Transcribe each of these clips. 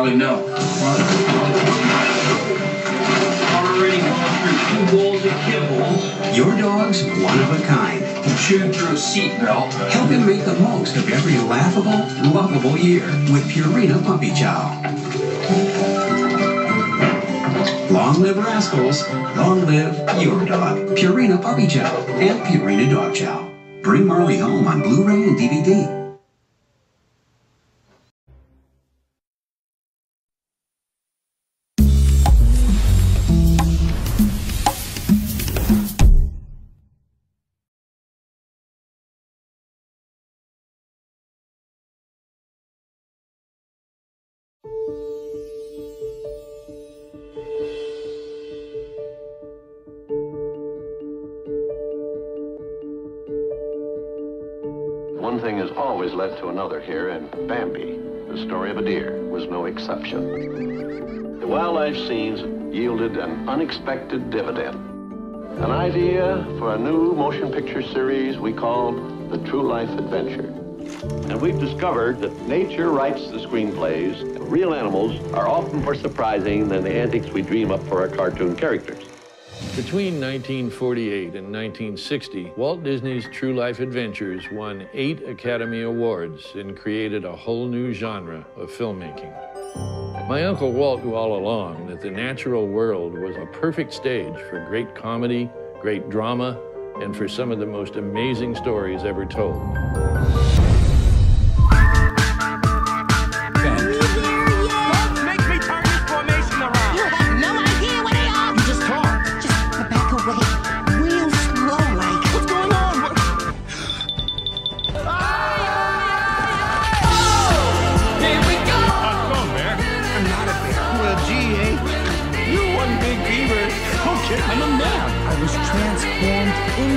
Marley, Marley, no. Marley, Marley, Already gone through two bowls of kibbles. Your dog's one of a kind. Chewed through a seatbelt. Help him make the most of every laughable, lovable year with Purina Puppy Chow. Long live rascals. Long live your dog. Purina Puppy Chow and Purina Dog Chow. Bring Marley home on Blu-ray and DVD. One thing has always led to another here, and Bambi, the story of a deer, was no exception. The wildlife scenes yielded an unexpected dividend. An idea for a new motion picture series we called The True Life Adventure. And we've discovered that nature writes the screenplays. Real animals are often more surprising than the antics we dream up for our cartoon characters. Between 1948 and 1960, Walt Disney's True Life Adventures won eight Academy Awards and created a whole new genre of filmmaking. My Uncle Walt knew all along that the natural world was a perfect stage for great comedy, great drama, and for some of the most amazing stories ever told.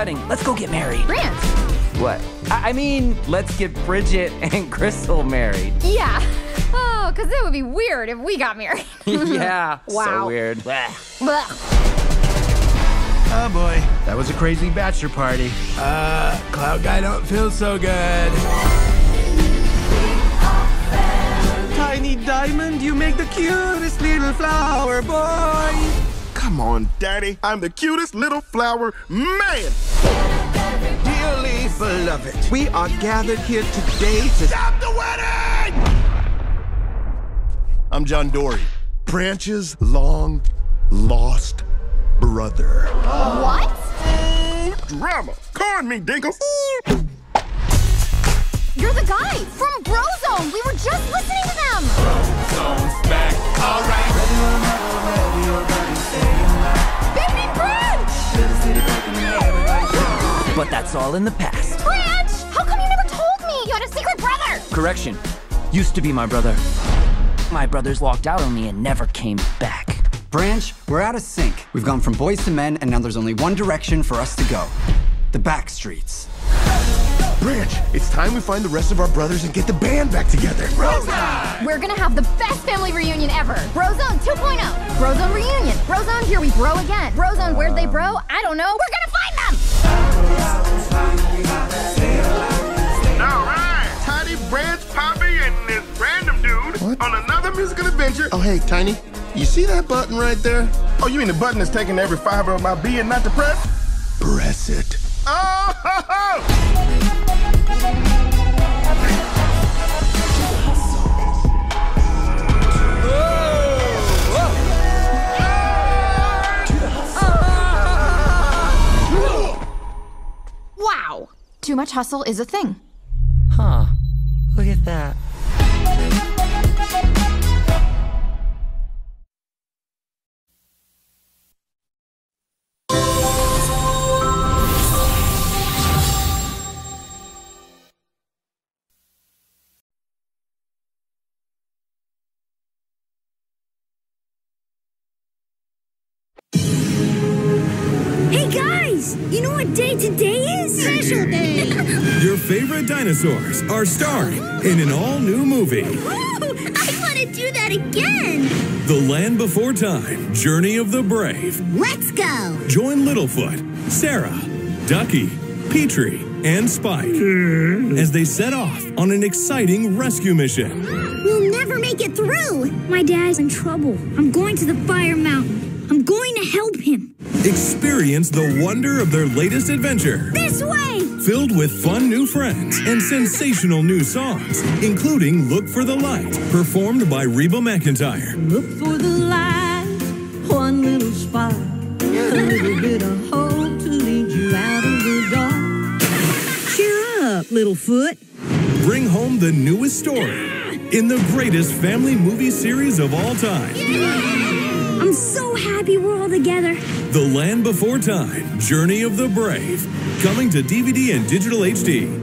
wedding. Let's go get married. Grant. What? I, I mean, let's get Bridget and Crystal married. Yeah. Oh, because it would be weird if we got married. yeah. Wow. So weird. Blech. Oh boy, that was a crazy bachelor party. Uh, Cloud Guy don't feel so good. Tiny Diamond, you make the cutest little flower boy. Come on, Daddy. I'm the cutest little flower man. Dearly beloved, we are gathered here today to Stop the wedding! I'm John Dory. Branch's long lost brother. What? Drama. Corn me, Dinkle. You're the guy from Brozone. We were just listening to them. Baby But that's all in the past. Branch! How come you never told me you had a secret brother? Correction. Used to be my brother. My brothers walked out on me and never came back. Branch, we're out of sync. We've gone from boys to men, and now there's only one direction for us to go the back streets. Branch, it's time we find the rest of our brothers and get the band back together. Brozone! We're gonna have the best family reunion ever. Brozone 2.0. Brozone reunion. Brozone, here we bro again. Brozone, where'd they bro? I don't know. We're gonna find them! On another musical adventure. Oh, hey, Tiny. You see that button right there? Oh, you mean the button that's taking every fiber of my being not to press? Press it. Oh! Ho, ho! Wow. Too much hustle is a thing. Huh. Look at that. Favorite dinosaurs are starring in an all new movie. I want to do that again. The Land Before Time Journey of the Brave. Let's go. Join Littlefoot, Cera, Ducky, Petrie, and Spike as they set off on an exciting rescue mission. We'll never make it through. My dad's in trouble. I'm going to the fire mountain. I'm going to help him. Experience the wonder of their latest adventure. This way. Filled with fun new friends and sensational new songs, including Look for the Light, performed by Reba McEntire. Look for the light, one little spot, a little bit of hope to lead you out of the dark. Cheer up, Littlefoot. Bring home the newest story in the greatest family movie series of all time. I'm so happy we're all together. The Land Before Time Journey of the Brave. Coming to DVD and digital HD.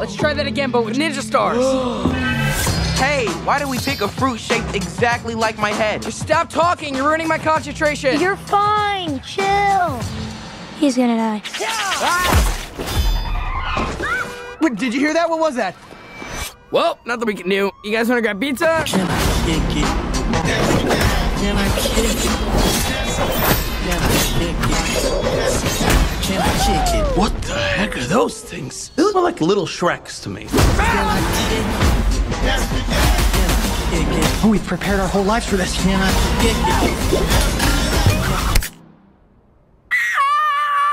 Let's try that again, but with ninja stars. Hey, why did we pick a fruit shaped exactly like my head? Just stop talking. You're ruining my concentration. You're fine. Chill. He's gonna die. Ah! Wait, did you hear that? What was that? Well, nothing we can do. You guys want to grab pizza? Can I kick it? Can I kick it? Can I kick it? Can I kick it? What the heck are those things? They look more like little Shreks to me. Oh, we've prepared our whole lives for this. Can I kick?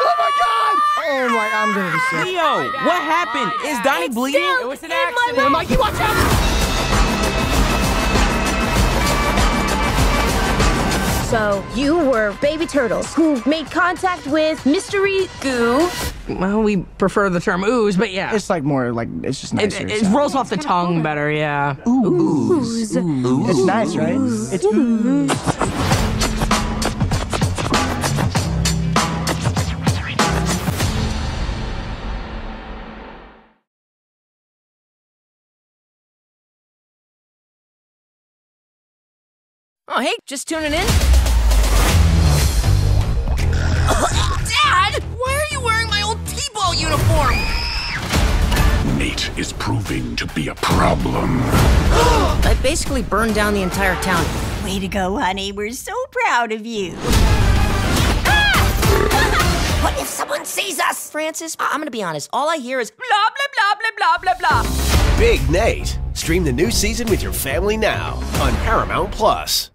Oh my god! Oh my, I'm gonna be sick. Leo, what happened? Is Donnie bleeding? It was an accident. Mikey, watch out! So, you were baby turtles who made contact with mystery goo. Well, we prefer the term ooze, but yeah. It's like more like it's just It, nicer. it rolls off the tongue better, yeah. Ooze. It's nice, right? It's ooze. Oh, hey, just tuning in? Dad! Why are you wearing my old T-ball uniform? Nate is proving to be a problem. I basically burned down the entire town. Way to go, honey. We're so proud of you. What if someone sees us? Francis, I- I'm gonna be honest. All I hear is blah, blah, blah, blah, blah, blah, blah. Big Nate. Stream the new season with your family now on Paramount Plus.